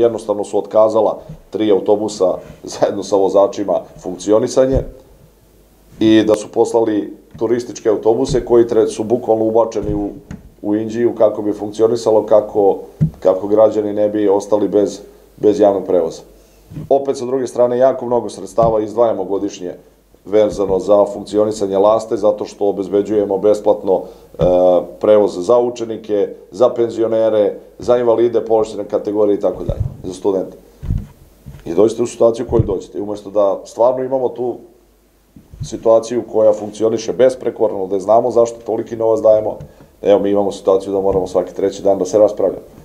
Jednostavno su otkazala tri autobusa zajedno sa vozačima funkcionisanje i da su poslali turističke autobuse koji su bukvalno ubačeni u, u Inđiju kako bi funkcionisalo, kako, kako građani ne bi ostali bez, bez javnog prevoza. Opet, sa druge strane, jako mnogo sredstava izdvajamo godišnje vezano za funkcionisanje laste, zato što obezbeđujemo besplatno e, prevoz za učenike, za penzionere, za invalide, položene kategorije i tako dalje, za studente. I dođete u situaciju koju dođete. I umesto da stvarno imamo tu situaciju koja funkcioniše besprekorno, da znamo zašto toliki novac dajemo, evo mi imamo situaciju da moramo svaki treći dan da se raspravljamo.